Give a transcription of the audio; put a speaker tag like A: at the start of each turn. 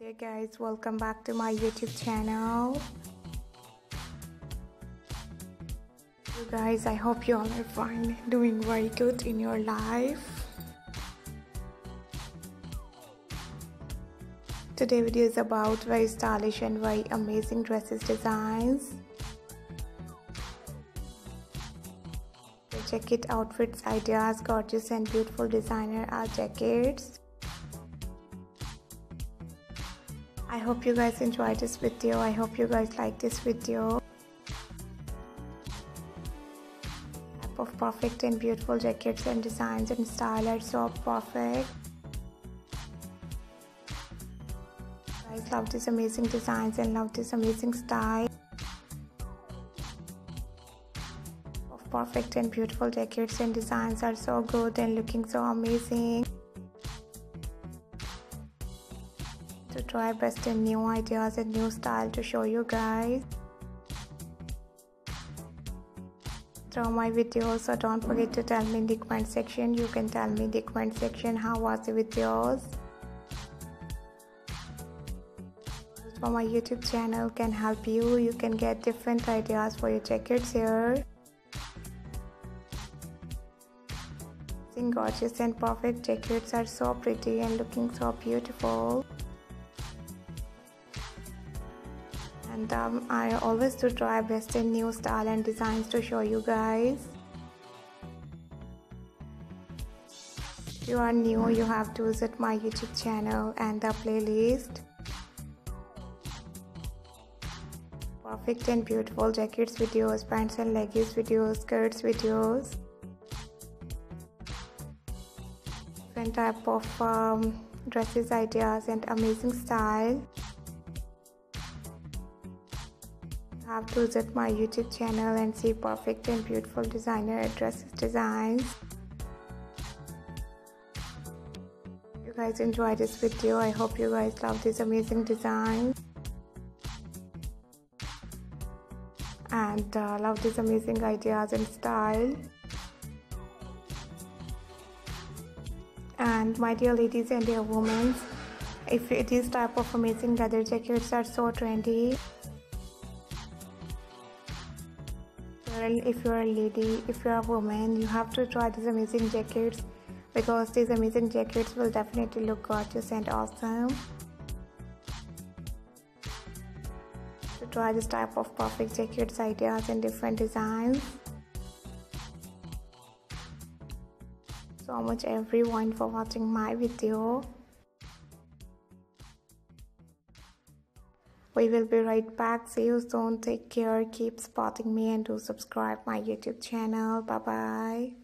A: there guys welcome back to my youtube channel. You guys i hope you all are fine doing very good in your life. Today video is about very stylish and very amazing dresses designs. Jacket outfits ideas gorgeous and beautiful designer art jackets I hope you guys enjoyed this video. I hope you guys like this video. Of perfect and beautiful jackets and designs and style are so perfect. guys love these amazing designs and love this amazing style. Of perfect and beautiful jackets and designs are so good and looking so amazing. To try best and new ideas and new style to show you guys. Through my videos so don't forget to tell me in the comment section. You can tell me in the comment section how was the videos. For my youtube channel can help you. You can get different ideas for your jackets here. Gorgeous and perfect jackets are so pretty and looking so beautiful and um, I always do try best in new style and designs to show you guys. If you are new you have to visit my youtube channel and the playlist. Perfect and beautiful jackets videos pants and leggings videos skirts videos. Different type of um, dresses ideas and amazing style have to visit my youtube channel and see perfect and beautiful designer dresses designs. You guys enjoy this video. I hope you guys love these amazing designs. And uh, love these amazing ideas and style. And my dear ladies and dear women if these type of amazing leather jackets are so trendy if you're a lady if you're a woman you have to try these amazing jackets because these amazing jackets will definitely look gorgeous and awesome. To try this type of perfect jackets ideas and different designs. So much everyone for watching my video We will be right back. See you soon. Take care. Keep spotting me and do subscribe my YouTube channel. Bye bye.